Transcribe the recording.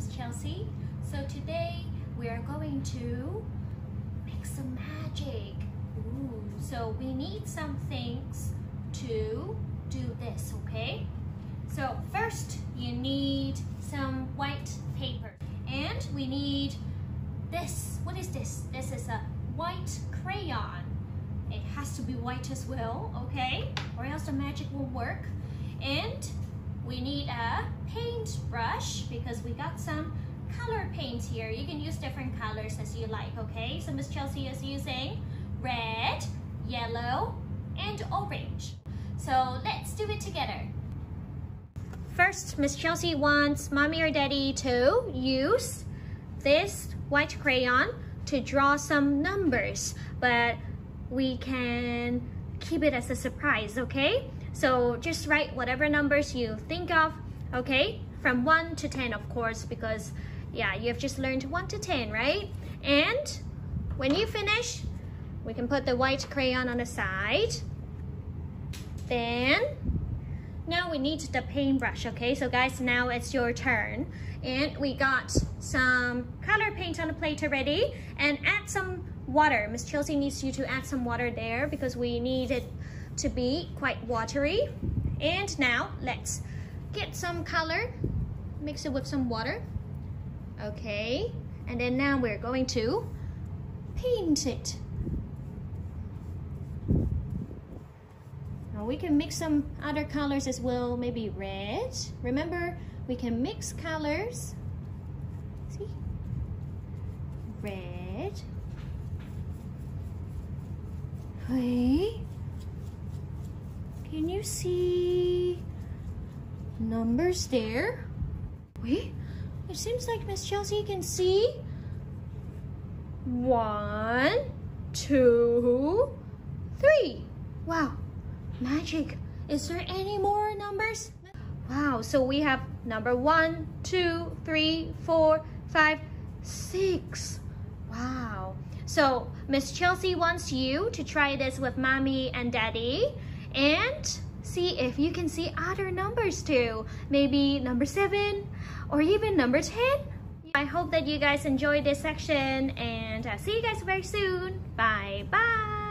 Miss Chelsea. So today we are going to make some magic. Ooh, so we need some things to do this, okay? So first you need some white paper and we need this. What is this? This is a white crayon. It has to be white as well, okay? Or else the magic won't work. And we need a paintbrush because we got some color paints here. You can use different colors as you like, okay? So Miss Chelsea is using red, yellow, and orange. So let's do it together. First, Miss Chelsea wants mommy or daddy to use this white crayon to draw some numbers, but we can keep it as a surprise, okay? So just write whatever numbers you think of, okay? From 1 to 10, of course, because yeah, you've just learned 1 to 10, right? And when you finish, we can put the white crayon on the side. Then, now we need the paintbrush, okay? So guys, now it's your turn. And we got some color paint on the plate already. And add some water. Miss Chelsea needs you to add some water there because we need it to be quite watery. And now let's get some color, mix it with some water. Okay, and then now we're going to paint it. Now we can mix some other colors as well, maybe red. Remember, we can mix colors. See? Red. Okay. Can you see numbers there? Wait, it seems like Miss Chelsea can see one, two, three. Wow, magic. Is there any more numbers? Wow, so we have number one, two, three, four, five, six. Wow. So Miss Chelsea wants you to try this with mommy and daddy and see if you can see other numbers too. Maybe number 7 or even number 10. I hope that you guys enjoyed this section and I'll see you guys very soon. Bye bye.